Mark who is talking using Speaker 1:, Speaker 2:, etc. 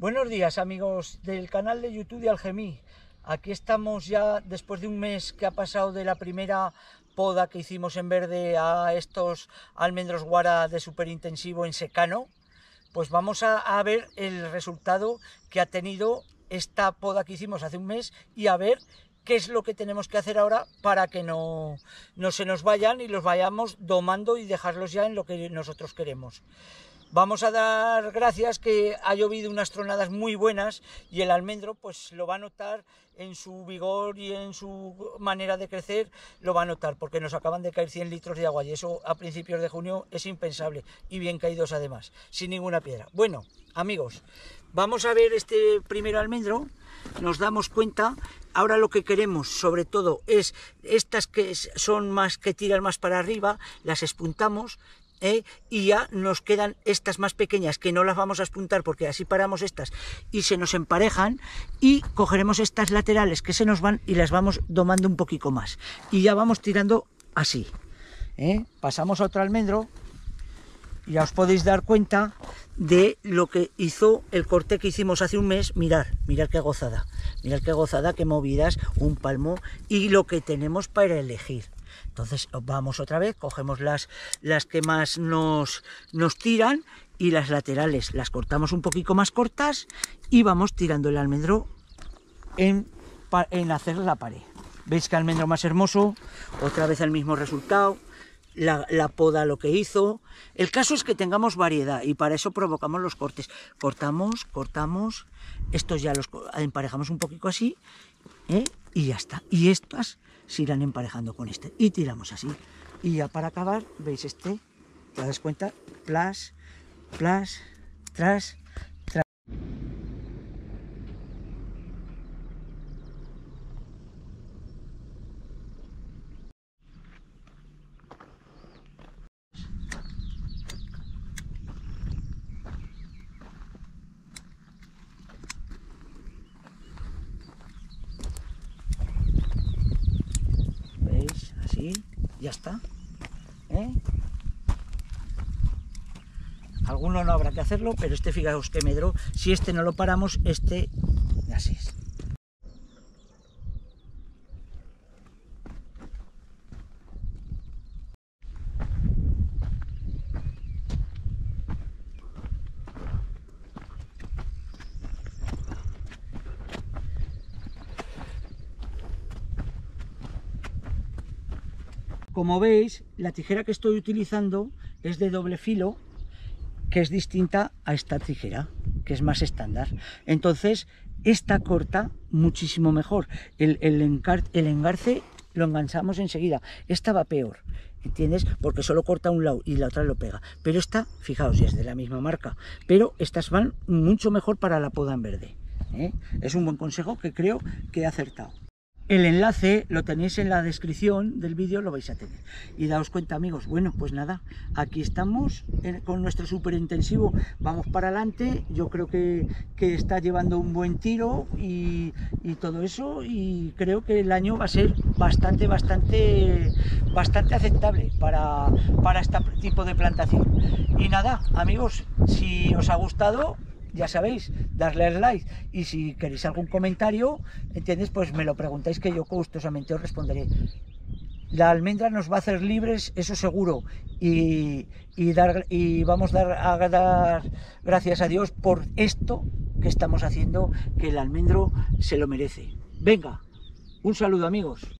Speaker 1: Buenos días amigos del canal de YouTube de Algemí. Aquí estamos ya después de un mes que ha pasado de la primera poda que hicimos en verde a estos almendros guara de superintensivo en secano. Pues vamos a, a ver el resultado que ha tenido esta poda que hicimos hace un mes y a ver qué es lo que tenemos que hacer ahora para que no, no se nos vayan y los vayamos domando y dejarlos ya en lo que nosotros queremos. Vamos a dar gracias que ha llovido unas tronadas muy buenas y el almendro pues lo va a notar en su vigor y en su manera de crecer, lo va a notar porque nos acaban de caer 100 litros de agua y eso a principios de junio es impensable y bien caídos además, sin ninguna piedra. Bueno, amigos, vamos a ver este primer almendro, nos damos cuenta, ahora lo que queremos sobre todo es estas que son más que tiran más para arriba, las espuntamos, ¿eh? y ya nos quedan estas más pequeñas que no las vamos a espuntar porque así paramos estas y se nos emparejan y cogeremos estas laterales que se nos van y las vamos domando un poquito más y ya vamos tirando así ¿eh? pasamos a otro almendro y ya os podéis dar cuenta de lo que hizo el corte que hicimos hace un mes mirar, mirar qué gozada mirar qué gozada, qué movidas un palmo y lo que tenemos para elegir entonces vamos otra vez, cogemos las, las que más nos, nos tiran y las laterales las cortamos un poquito más cortas y vamos tirando el almendro en, en hacer la pared. ¿Veis que almendro más hermoso? Otra vez el mismo resultado. La, la, poda lo que hizo. El caso es que tengamos variedad y para eso provocamos los cortes. Cortamos, cortamos, estos ya los emparejamos un poquito así ¿eh? y ya está. Y estas se irán emparejando con este. Y tiramos así. Y ya para acabar, veis este, te das cuenta, plas, plas, tras, ya está. ¿eh? Alguno no habrá que hacerlo, pero este fijaos que medró, si este no lo paramos, este así es. Como veis, la tijera que estoy utilizando es de doble filo, que es distinta a esta tijera, que es más estándar. Entonces, esta corta muchísimo mejor. El, el, engarce lo enganchamos enseguida. Esta va peor, ¿entiendes? Porque solo corta un lado y la otra lo pega. Pero esta, fijaos, es de la misma marca. Pero estas van mucho mejor para la poda en verde. ¿eh? Es un buen consejo que creo que he acertado. El enlace lo tenéis en la descripción del vídeo, lo vais a tener. Y daos cuenta, amigos, bueno, pues nada, aquí estamos con nuestro súper intensivo, vamos para adelante, yo creo que, está llevando un buen tiro y, todo eso, y creo que el año va a ser bastante, bastante, bastante aceptable para, para este tipo de plantación. Y nada, amigos, si os ha gustado, ya sabéis, darle al like y si queréis algún comentario, ¿entiendes? Pues me lo preguntáis que yo gustosamente os responderé. La almendra nos va a hacer libres, eso seguro, y, dar, y vamos dar, a dar gracias a Dios por esto que estamos haciendo, que el almendro se lo merece. Venga, un saludo amigos.